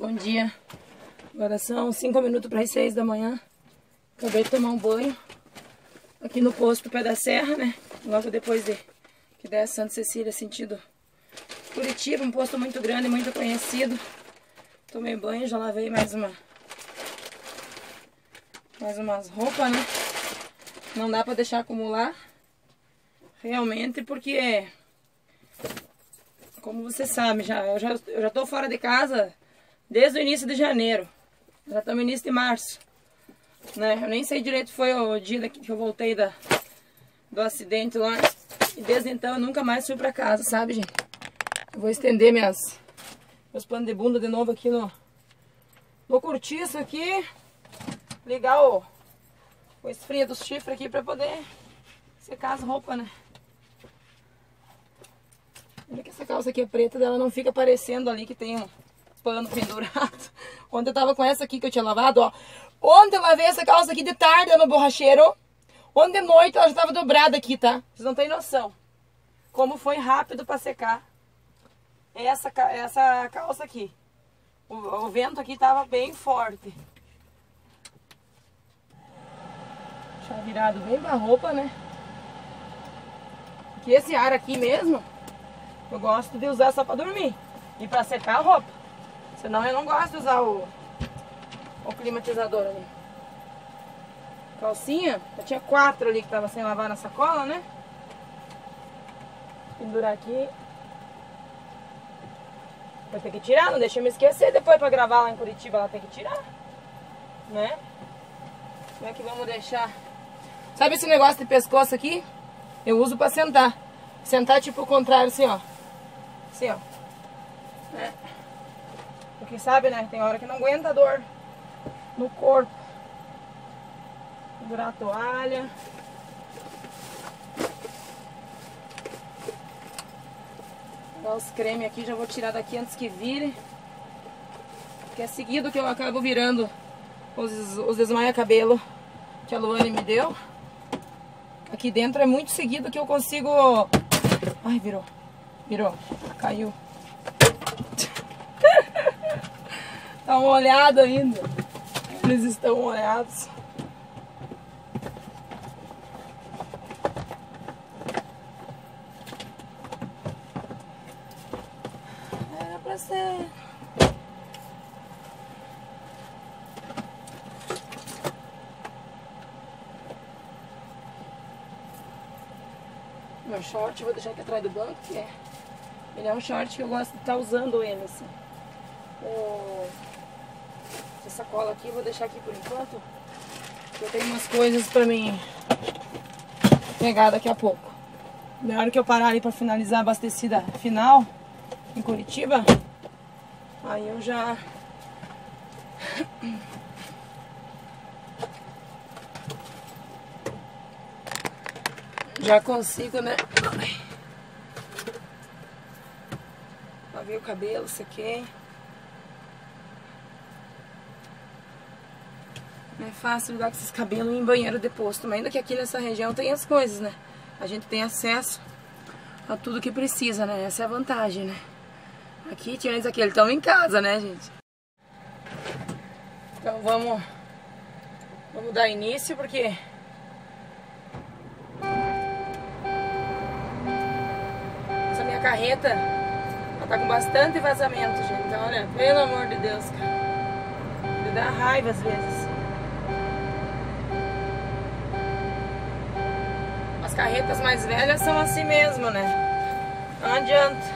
bom dia. Agora são 5 minutos para as 6 da manhã. Acabei de tomar um banho aqui no posto Pé da Serra, né? Logo depois de que der Santa Cecília, sentido Curitiba, um posto muito grande, muito conhecido. Tomei banho, já lavei mais uma mais umas roupas, né? Não dá para deixar acumular. Realmente, porque como você sabe, já, eu, já, eu já tô fora de casa desde o início de janeiro. Já estamos no início de março. Né? Eu nem sei direito foi o dia que eu voltei da, do acidente lá. E desde então eu nunca mais fui pra casa, sabe, gente? Eu vou estender minhas, meus panos de bunda de novo aqui no, no cortiço aqui. Ligar o, o esfria dos chifres aqui pra poder secar as roupas, né? Olha que essa calça aqui é preta, dela não fica parecendo ali que tem um pano pendurado. Ontem eu tava com essa aqui que eu tinha lavado, ó. Ontem eu lavei essa calça aqui de tarde no borracheiro. Ontem de noite ela já tava dobrada aqui, tá? Vocês não têm noção. Como foi rápido pra secar essa, essa calça aqui. O, o vento aqui tava bem forte. Deixa virado bem pra roupa, né? Que esse ar aqui mesmo eu gosto de usar só pra dormir. E pra secar a roupa. Senão eu não gosto de usar o, o climatizador ali. Calcinha, eu tinha quatro ali que tava sem lavar na sacola, né? Pendurar aqui. Vai ter que tirar, não deixa eu me esquecer depois pra gravar lá em Curitiba, ela tem que tirar. Né? Como é que vamos deixar? Sabe esse negócio de pescoço aqui? Eu uso pra sentar. Sentar tipo o contrário, assim, ó. Assim, ó. Né? Sabe, né? Tem hora que não aguenta dor no corpo. Segurar a toalha. Os cremes aqui, já vou tirar daqui antes que vire. Porque é seguido que eu acabo virando os, os desmaia-cabelo que a Luane me deu. Aqui dentro é muito seguido que eu consigo... Ai, virou. Virou. Caiu. Tá molhado ainda. Eles estão molhados. Era pra ser. Meu short, vou deixar aqui atrás do banco, que é ele é um short que eu gosto de estar tá usando ele, assim. O... Essa sacola aqui, vou deixar aqui por enquanto. Eu tenho umas coisas pra mim pegar daqui a pouco. Na hora que eu parar ali pra finalizar a abastecida final em Curitiba, aí eu já... Já consigo, né? Lavei o cabelo, sequei. É fácil lidar com esses cabelos em banheiro de posto. Mas ainda que aqui nessa região tem as coisas, né? A gente tem acesso a tudo que precisa, né? Essa é a vantagem, né? Aqui, tinha eles aqui, eles estão em casa, né, gente? Então vamos, vamos dar início, porque... Essa minha carreta Tá com bastante vazamento, gente. Então, olha, pelo amor de Deus, cara. Me dá raiva às vezes. As carretas mais velhas são assim mesmo, né? Não adianta.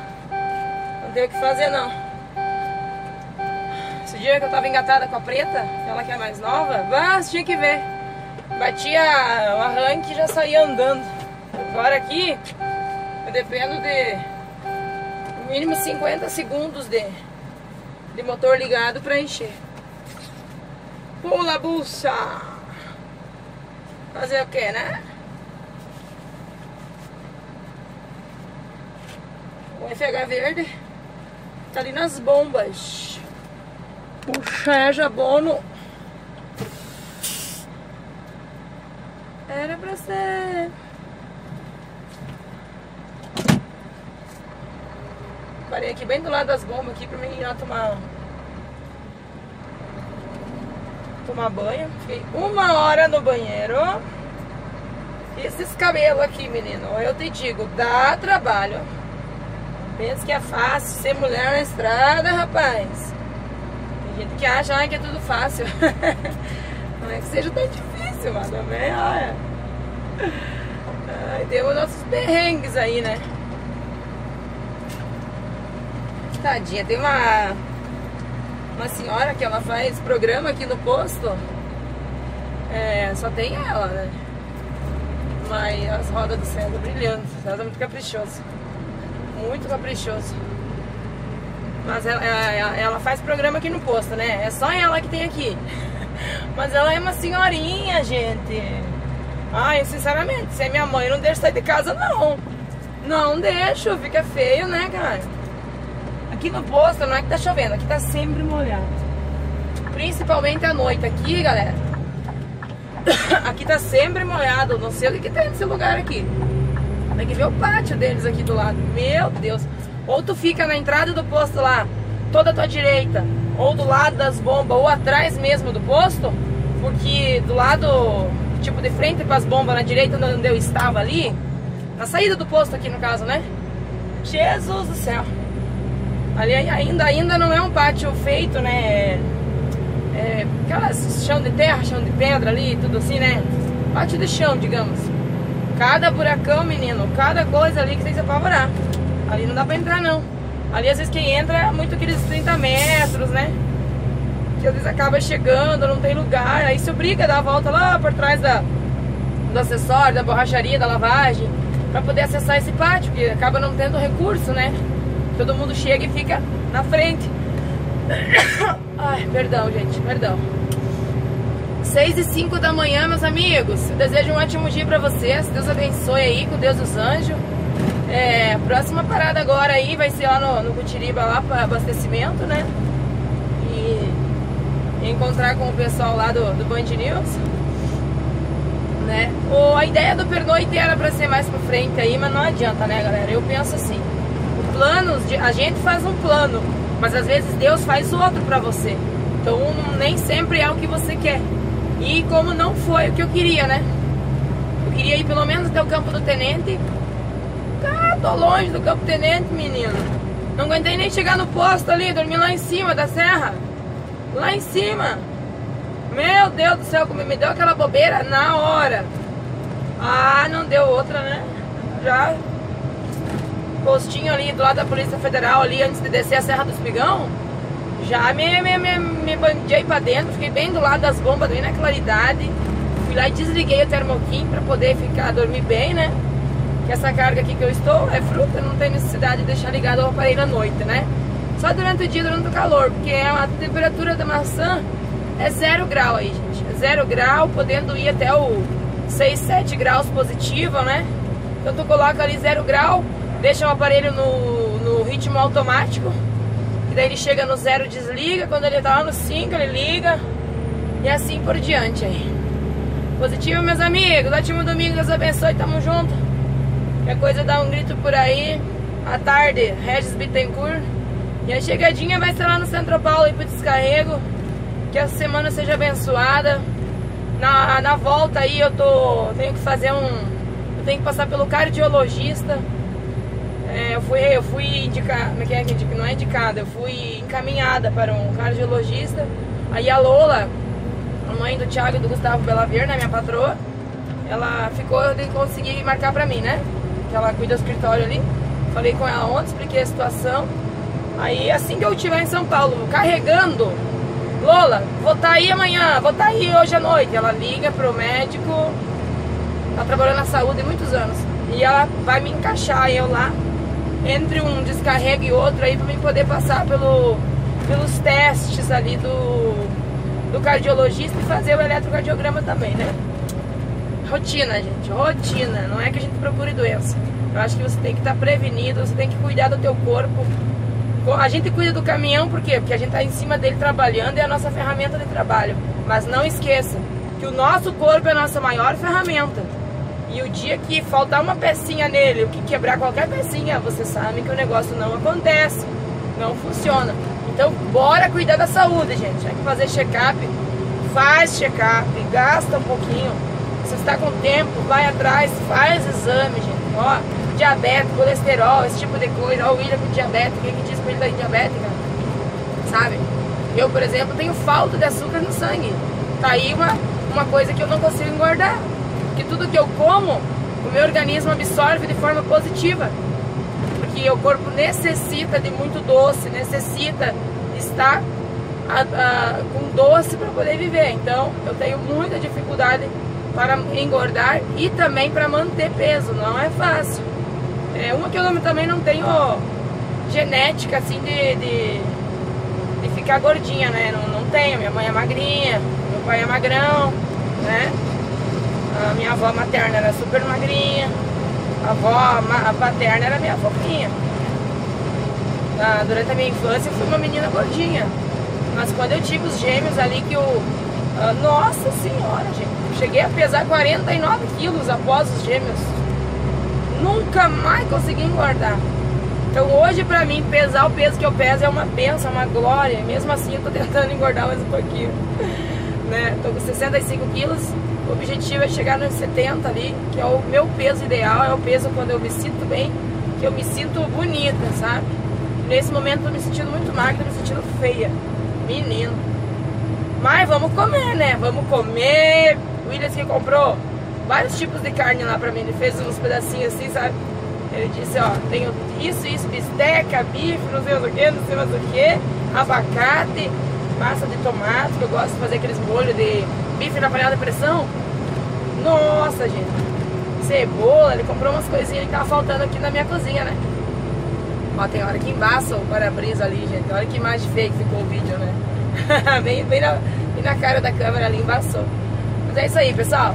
Não tem o que fazer, não. Esse dia que eu tava engatada com a preta, ela que é mais nova, mas tinha que ver. Batia o arranque e já saía andando. Agora aqui, eu dependo de mínimo 50 segundos de, de motor ligado para encher. Pula, bucha! Fazer o que, né? O FH verde tá ali nas bombas. Puxa, já bono. Era pra ser. Parei aqui bem do lado das bombas aqui pra mim ir lá tomar tomar banho. Fiquei uma hora no banheiro. Esses cabelos aqui, menino, eu te digo, dá trabalho. Pensa que é fácil ser mulher na estrada, rapaz. Tem gente que acha que é tudo fácil. Não é que seja tão difícil, mas também, olha. Ai, temos nossos perrengues aí, né? Tadinha, tem uma uma senhora que ela faz programa aqui no posto. É, só tem ela, né? Mas as rodas do César brilhando. César é muito caprichoso. Muito caprichoso. Mas ela, ela, ela, faz programa aqui no posto, né? É só ela que tem aqui. Mas ela é uma senhorinha, gente. Ai, sinceramente, se é minha mãe, não deixa sair de casa, não. Não deixo, fica feio, né, cara? Aqui no posto não é que tá chovendo, aqui tá sempre molhado. Principalmente à noite aqui, galera. Aqui tá sempre molhado, não sei o que, que tem nesse lugar aqui. Tem que ver o pátio deles aqui do lado. Meu Deus. Ou tu fica na entrada do posto lá, toda a tua direita, ou do lado das bombas, ou atrás mesmo do posto, porque do lado, tipo, de frente para as bombas na direita onde eu estava ali, na saída do posto aqui no caso, né? Jesus do céu. Ali ainda, ainda não é um pátio feito, né? É, aquelas chão de terra, chão de pedra ali, tudo assim, né? Pátio de chão, digamos. Cada buracão, menino, cada coisa ali que tem que se apavorar. Ali não dá pra entrar, não. Ali, às vezes, quem entra é muito aqueles 30 metros, né? Que às vezes acaba chegando, não tem lugar. Aí se obriga a dar a volta lá por trás da, do acessório, da borracharia, da lavagem, pra poder acessar esse pátio, que acaba não tendo recurso, né? Todo mundo chega e fica na frente. Ai, perdão, gente, perdão. 6 e 5 da manhã, meus amigos. desejo um ótimo dia pra vocês. Deus abençoe aí, com Deus dos anjos. É, próxima parada agora aí vai ser lá no, no Cutiriba, lá para abastecimento, né? E encontrar com o pessoal lá do, do Band News. Né? O, a ideia do pernoite era para ser mais pra frente aí, mas não adianta, né, galera? Eu penso assim planos, de, a gente faz um plano, mas às vezes Deus faz outro para você. Então nem sempre é o que você quer. E como não foi o que eu queria, né? Eu queria ir pelo menos até o campo do tenente. Ah, tô longe do campo tenente, menino. Não aguentei nem chegar no posto ali, dormi lá em cima da serra. Lá em cima. Meu Deus do céu, como me deu aquela bobeira na hora. Ah, não deu outra, né? Já postinho ali do lado da Polícia Federal, ali antes de descer a Serra do Espigão, já me, me, me, me bandei pra dentro, fiquei bem do lado das bombas, bem na claridade. Fui lá e desliguei o termoquim pra poder ficar, dormir bem, né? Que essa carga aqui que eu estou é fruta, não tem necessidade de deixar ligado o aparelho à noite, né? Só durante o dia, durante o calor, porque a temperatura da maçã é zero grau aí, gente. É zero grau, podendo ir até o 6, 7 graus positivo, né? Então tu coloca ali zero grau, deixa o aparelho no, no ritmo automático. Daí ele chega no zero, desliga. Quando ele tá lá no 5, ele liga. E assim por diante aí. Positivo, meus amigos. Ótimo domingo, Deus abençoe. Tamo junto. Qualquer coisa dá um grito por aí. À tarde, Regis Bittencourt. E a chegadinha vai ser lá no Centro Paulo aí pro descarrego. Que a semana seja abençoada. Na, na volta aí eu tô. Tenho que fazer um. Eu tenho que passar pelo cardiologista é, eu fui, eu fui indicada, é que é que não é indicada, eu fui encaminhada para um cardiologista. Aí a Lola, a mãe do Thiago e do Gustavo Belavier, né, minha patroa, ela ficou de conseguir marcar pra mim, né? Que ela cuida do escritório ali. Falei com ela ontem, expliquei a situação. Aí assim que eu estiver em São Paulo, carregando, Lola, vou estar tá aí amanhã, vou estar tá aí hoje à noite. Ela liga pro médico, tá trabalhando na saúde há muitos anos. E ela vai me encaixar eu lá entre um descarrego e outro aí para mim poder passar pelo, pelos testes ali do, do cardiologista e fazer o eletrocardiograma também, né? Rotina, gente, rotina. Não é que a gente procure doença. Eu acho que você tem que estar tá prevenido, você tem que cuidar do teu corpo. A gente cuida do caminhão por quê? Porque a gente está em cima dele trabalhando é a nossa ferramenta de trabalho. Mas não esqueça que o nosso corpo é a nossa maior ferramenta. E o dia que faltar uma pecinha nele, o que quebrar qualquer pecinha, você sabe que o negócio não acontece, não funciona. Então, bora cuidar da saúde, gente. Tem que fazer check-up faz check-up, gasta um pouquinho. Se você está com tempo, vai atrás, faz exame, gente. Ó, diabetes, colesterol, esse tipo de coisa. Ó, o William com diabetes, quem que diz que ele tá diabética? Sabe? Eu, por exemplo, tenho falta de açúcar no sangue. Tá aí uma, uma coisa que eu não consigo engordar. Porque tudo que eu como, o meu organismo absorve de forma positiva. Porque o corpo necessita de muito doce, necessita estar a, a, com doce para poder viver. Então, eu tenho muita dificuldade para engordar e também para manter peso. Não é fácil. É uma que eu também não tenho genética assim de, de, de ficar gordinha, né? Não, não tenho. Minha mãe é magrinha, meu pai é magrão, né? Avó materna era super magrinha. A avó a paterna era minha fofinha. durante a minha infância eu fui uma menina gordinha. Mas quando eu tive os gêmeos ali que eu... Uh, nossa senhora, gente. Cheguei a pesar 49 quilos após os gêmeos. Nunca mais consegui engordar. Então hoje pra mim pesar o peso que eu peso é uma benção, uma glória. Mesmo assim eu tô tentando engordar mais um pouquinho. né? Tô com 65 quilos. O objetivo é chegar nos 70 ali, que é o meu peso ideal, é o peso quando eu me sinto bem, que eu me sinto bonita, sabe? Nesse momento eu tô me sentindo muito magra, tô me sentindo feia. Menino. Mas vamos comer, né? Vamos comer. O Williams que comprou vários tipos de carne lá pra mim. Ele fez uns pedacinhos assim, sabe? Ele disse, ó, tenho isso, isso, bisteca, bife, não sei o que, não sei mais o que, abacate, massa de tomate, que eu gosto de fazer aqueles molhos de bife na panela de pressão. Nossa, gente. Cebola, ele comprou umas coisinhas que tava faltando aqui na minha cozinha, né? Ó, tem hora que embaça o para-brisa ali, gente. Olha que imagem feia que ficou o vídeo, né? bem, bem, na, bem na cara da câmera ali, embaçou. Mas é isso aí, pessoal.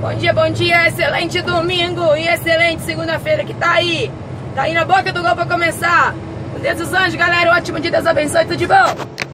Bom dia, bom dia, excelente domingo e excelente segunda-feira que tá aí. Tá aí na boca do gol pra começar. Com Deus dos anjos, galera. Ótimo dia, Deus abençoe, tudo de bom.